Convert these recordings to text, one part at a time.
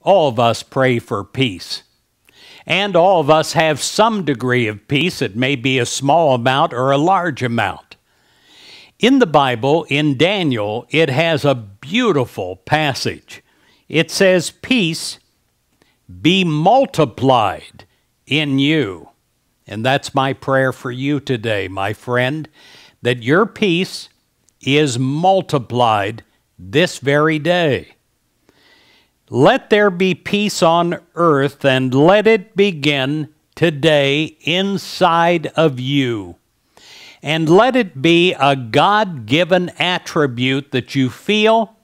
All of us pray for peace. And all of us have some degree of peace. It may be a small amount or a large amount. In the Bible, in Daniel, it has a beautiful passage. It says, Peace be multiplied in you. And that's my prayer for you today, my friend, that your peace is multiplied this very day. Let there be peace on earth and let it begin today inside of you. And let it be a God given attribute that you feel,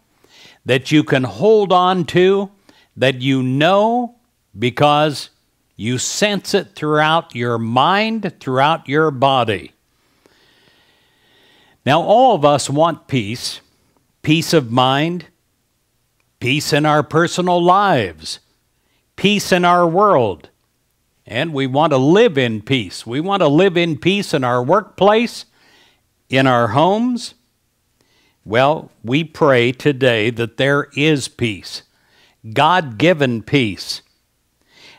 that you can hold on to, that you know because you sense it throughout your mind, throughout your body. Now, all of us want peace peace of mind, peace in our personal lives, peace in our world. And we want to live in peace. We want to live in peace in our workplace, in our homes. Well, we pray today that there is peace, God given peace.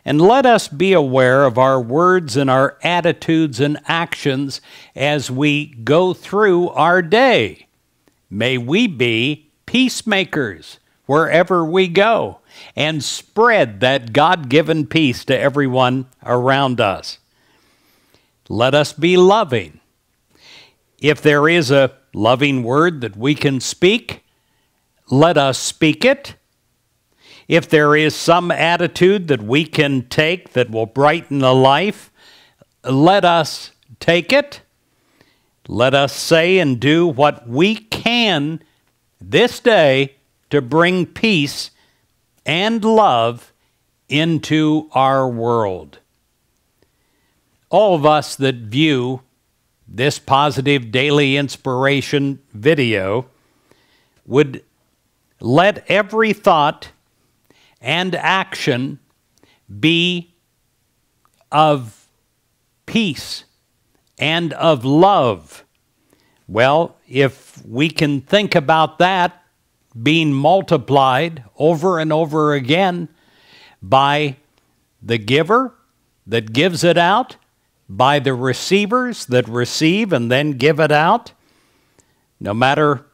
And let us be aware of our words and our attitudes and actions as we go through our day. May we be peacemakers wherever we go and spread that God given peace to everyone around us. Let us be loving. If there is a loving word that we can speak, let us speak it if there is some attitude that we can take that will brighten the life, let us take it. Let us say and do what we can this day to bring peace and love into our world. All of us that view this positive daily inspiration video would let every thought and action be of peace and of love. Well, if we can think about that being multiplied over and over again by the giver that gives it out, by the receivers that receive and then give it out, no matter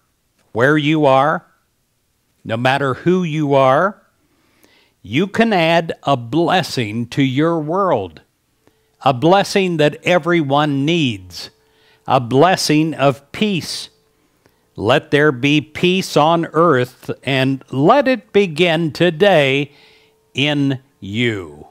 where you are, no matter who you are, you can add a blessing to your world, a blessing that everyone needs, a blessing of peace. Let there be peace on earth, and let it begin today in you.